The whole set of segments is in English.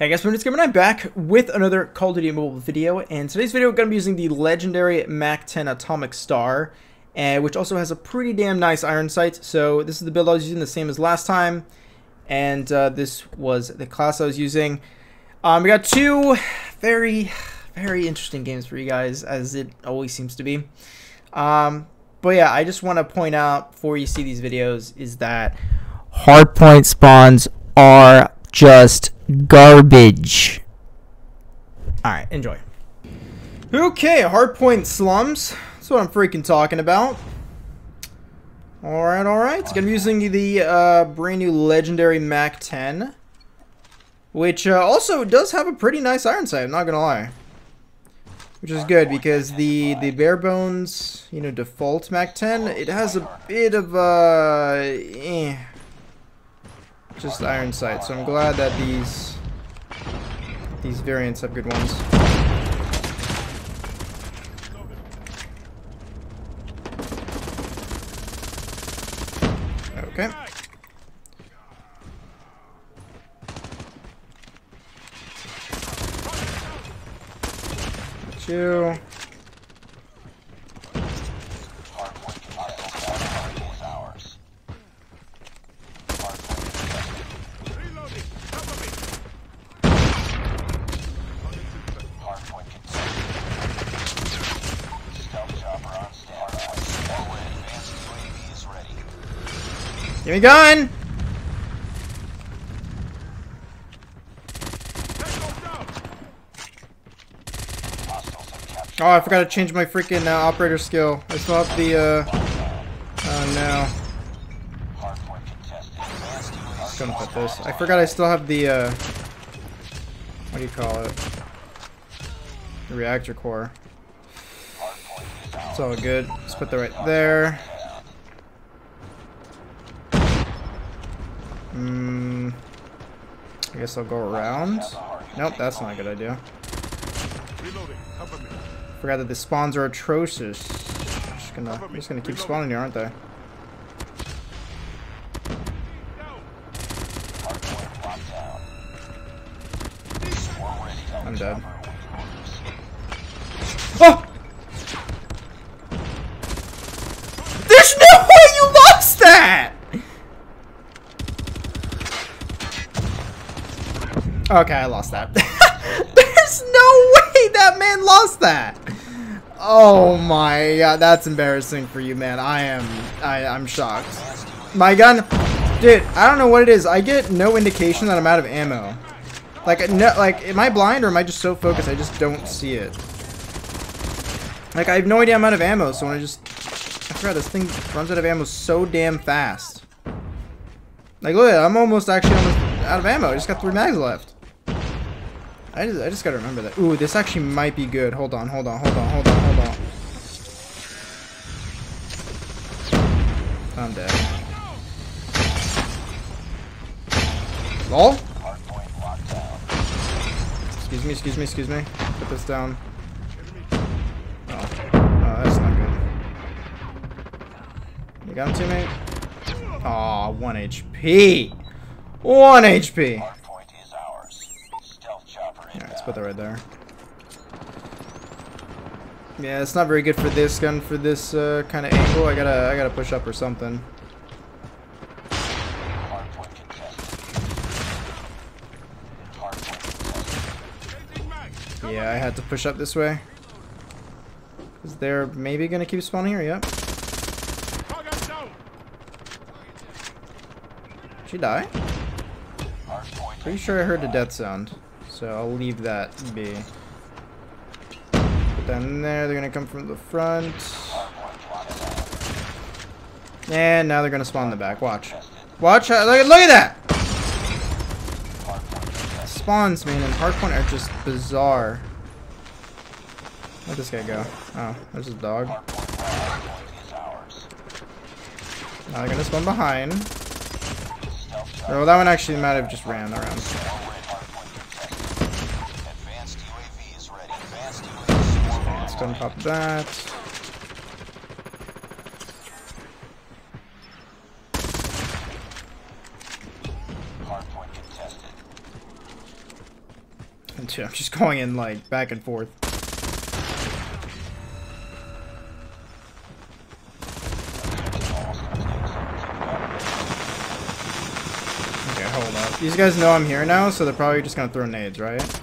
Hey guys, Bnates Gamer and I'm back with another Call of Duty Mobile video, and today's video we're going to be using the legendary MAC-10 Atomic Star, uh, which also has a pretty damn nice iron sight, so this is the build I was using, the same as last time, and uh, this was the class I was using. Um, we got two very, very interesting games for you guys, as it always seems to be. Um, but yeah, I just want to point out, before you see these videos, is that hardpoint spawns are just garbage. Alright, enjoy. Okay, hardpoint slums. That's what I'm freaking talking about. Alright, alright. So I'm using the uh, brand new legendary MAC 10. Which uh, also does have a pretty nice iron sight, I'm not gonna lie. Which is good because the, the bare bones, you know, default MAC 10, it has a bit of uh, eh, just iron sight. So I'm glad that these these variants have good ones. Okay. Two. Give me gun! Oh, I forgot to change my freaking uh, operator skill. I still have the, uh... Oh, no. Just gonna put this. I forgot I still have the, uh... What do you call it? The reactor core. It's all good. Let's put that right there. Hmm. I guess I'll go around. Nope, that's not a good idea. Forgot that the spawns are atrocious. Just gonna, I'm just gonna keep spawning here, aren't they? I'm dead. Oh! There's no way you lost that! Okay, I lost that. There's no way that man lost that. Oh my god, that's embarrassing for you, man. I am, I, I'm shocked. My gun, dude, I don't know what it is. I get no indication that I'm out of ammo. Like, no, like, am I blind or am I just so focused I just don't see it? Like, I have no idea I'm out of ammo, so when I just, I forgot this thing runs out of ammo so damn fast. Like, look, I'm almost actually almost out of ammo. I just got three mags left. I just, I just gotta remember that. Ooh, this actually might be good. Hold on, hold on, hold on, hold on, hold on. I'm dead. Lol? Excuse me, excuse me, excuse me. Put this down. Oh, oh that's not good. You got him, teammate? Aw, 1 HP. 1 HP. Let's put that right there. Yeah, it's not very good for this gun for this uh, kind of angle. I gotta, I gotta push up or something. Yeah, I had to push up this way. Is there maybe gonna keep spawning here? Yep. She die? Pretty sure I heard the death sound. So I'll leave that be. Put in there. They're gonna come from the front. And now they're gonna spawn in the back. Watch. Watch. Uh, look, look at that! Spawns, man, and hardpoint are just bizarre. Where'd this guy go? Oh, there's his dog. Now they're gonna spawn behind. Oh, that one actually might have just ran around. Pop that. Dude, I'm just going in like back and forth. Okay, hold up. These guys know I'm here now, so they're probably just gonna throw nades, right?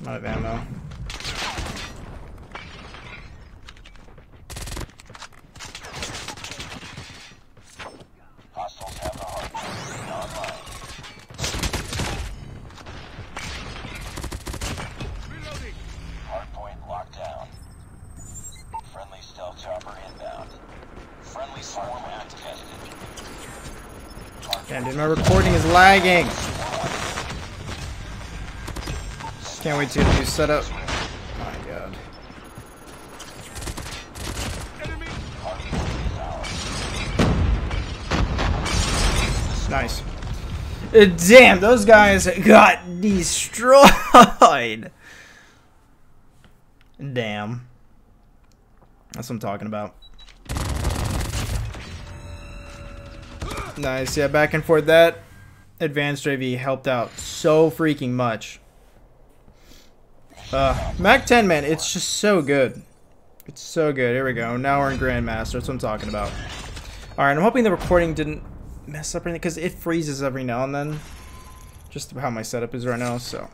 I'm out of ammo. Hostiles have the hardpoint online. Hardpoint locked down. Friendly stealth chopper inbound. Friendly swarm untested. Damn, dude, my recording is lagging. Can't wait to get a new setup. My god. Nice. Uh, Damn, those guys got destroyed. Damn. That's what I'm talking about. Nice, yeah, back and forth. That advanced UAV helped out so freaking much. Uh, Mac 10, man, it's just so good. It's so good. Here we go. Now we're in Grandmaster. That's what I'm talking about. Alright, I'm hoping the recording didn't mess up anything, because it freezes every now and then. Just about how my setup is right now, so.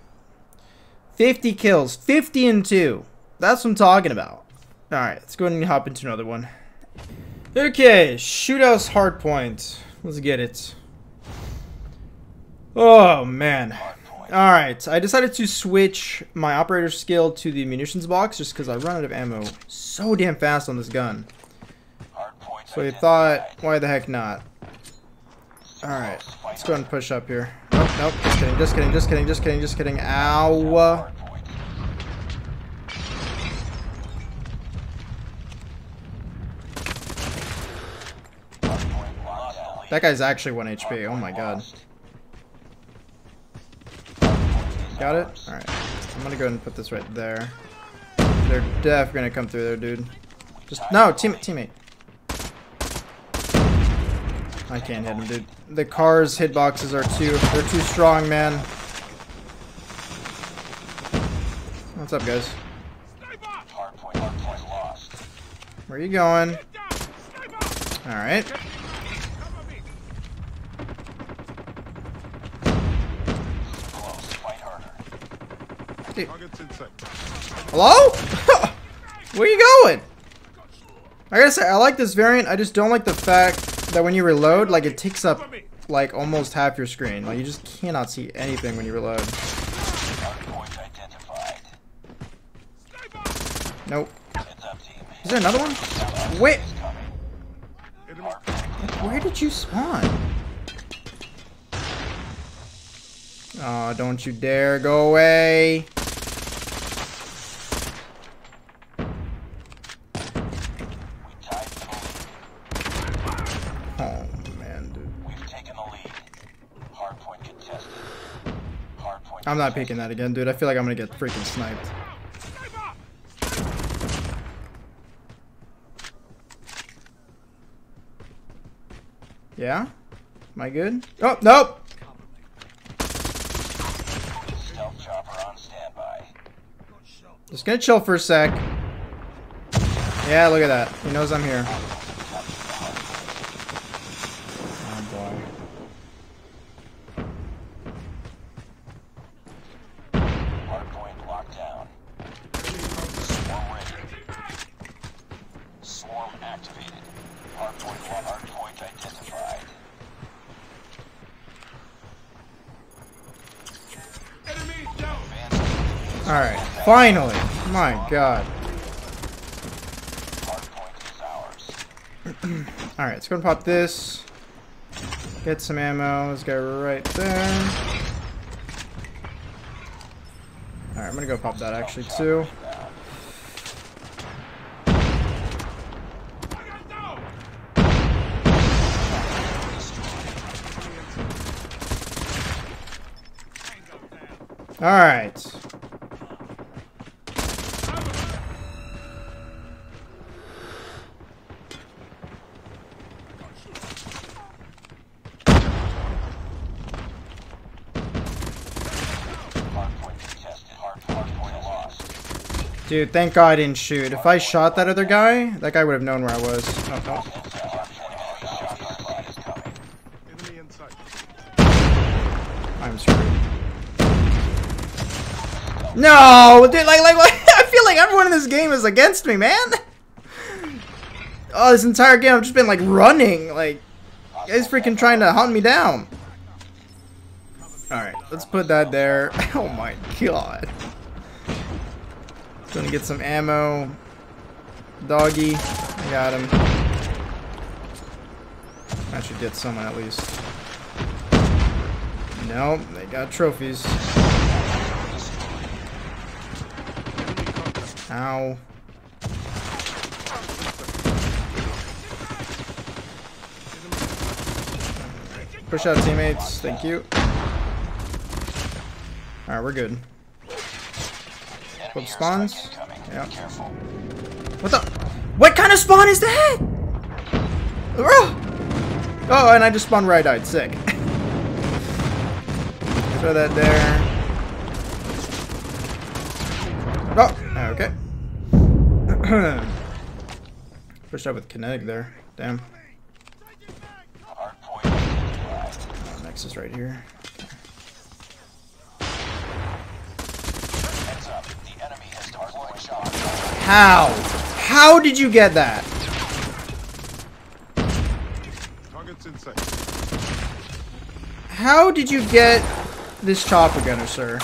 50 kills. 50 and 2. That's what I'm talking about. Alright, let's go ahead and hop into another one. Okay, Shoothouse Hardpoint. Let's get it. Oh, man. Alright, I decided to switch my operator skill to the munitions box just because I run out of ammo so damn fast on this gun. So I thought, why the heck not? Alright, let's go ahead and push up here. Nope, nope, just kidding, just kidding, just kidding, just kidding, just kidding. Ow. Hardpoint. Hardpoint locked down. That guy's actually 1 HP, oh my god. Got it? Alright. I'm gonna go ahead and put this right there. They're def gonna come through there, dude. Just, no, team, teammate. I can't hit him, dude. The car's hitboxes are too, they're too strong, man. What's up, guys? Where are you going? Alright. Hello? Where are you going? I gotta say, I like this variant. I just don't like the fact that when you reload, like, it takes up, like, almost half your screen. Like, you just cannot see anything when you reload. Nope. Is there another one? Wait. Where did you spawn? Oh, don't you dare go away. We tied the lead. Oh, man, dude. We've taken the lead. Hardpoint contested. Hardpoint. I'm not picking that again, dude. I feel like I'm gonna get freaking sniped. Yeah? Am I good? Oh, nope! Just gonna chill for a sec. Yeah, look at that. He knows I'm here. Oh boy. Hardpoint locked down. Swarm ready. Swarm activated. Hardpoint hardpoint identified. Alright, finally! My god. Alright, let's go and pop this. Get some ammo. This guy right there. Alright, I'm gonna go pop that actually too. Alright. Dude, thank God I didn't shoot. If I shot that other guy, that guy would have known where I was. Oh, oh. I'm screwed. No, dude, like, like, I feel like everyone in this game is against me, man. Oh, this entire game I've just been like running, like, guys freaking trying to hunt me down. All right, let's put that there. Oh my god. Gonna get some ammo. Doggy, I got him. I should get someone at least. Nope, they got trophies. Ow. Push out teammates, thank you. Alright, we're good. Enemy spawns? Yeah. Careful. What the? What kind of spawn is that? Oh, oh and I just spawned right eyed. Sick. Throw that there. Oh, okay. Pushed out with kinetic there. Damn. Oh, Next is right here. Heads up. The enemy has hard point shot. How? How did you get that? Targets in sight. How did you get this chopper gunner, sir?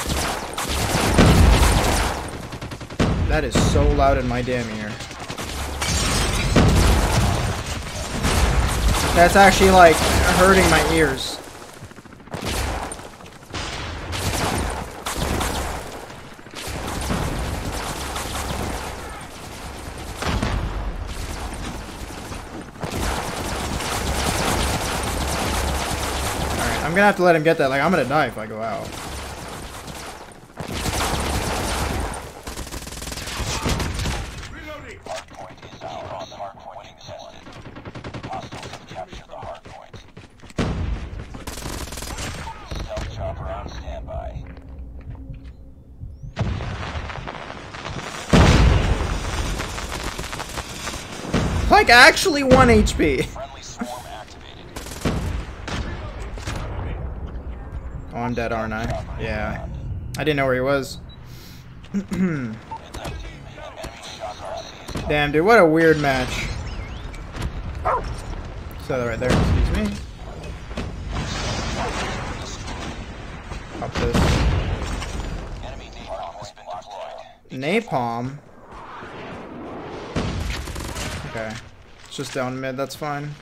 That is so loud in my damn ear. That's actually like hurting my ears. Gonna have to let him get that. Like, I'm gonna die if I go out. Reloading. Hard point is out on the hard point contested. Hostiles have captured the hard point. Stealth chopper on standby. Like, actually 1 HP. Friendly swarm activated. Oh, I'm dead, aren't I? Yeah. I didn't know where he was. Damn, dude, what a weird match. So right there, excuse me. Pop this. Napalm. Okay. It's just down mid, that's fine.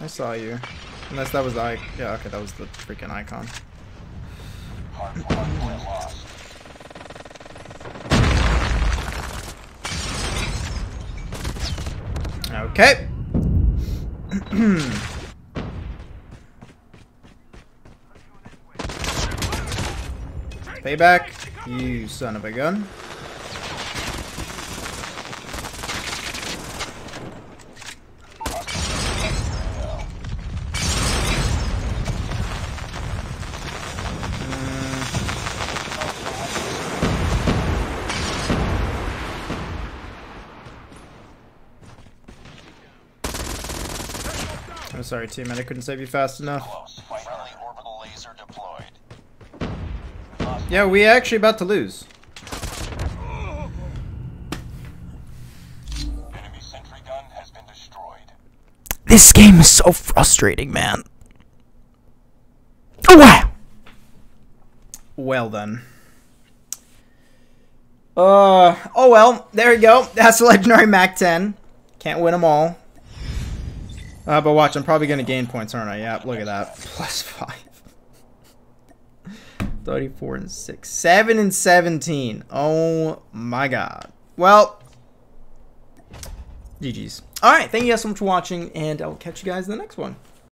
I saw you. Unless that was the icon. Yeah, okay, that was the freaking icon. Okay. Payback, you son of a gun. Sorry, teammate. I couldn't save you fast enough. Close. Friendly orbital laser deployed. Yeah, we actually about to lose. Enemy sentry gun has been destroyed. This game is so frustrating, man. Oh, wow. Well then. Uh, oh well, there you go. That's the legendary Mac 10. Can't win them all. Uh, but watch, I'm probably gonna gain points, aren't I? Yeah, look at that. Plus 5. 34 and 6. 7 and 17. Oh my god. Well, GG's. Alright, thank you guys so much for watching, and I will catch you guys in the next one.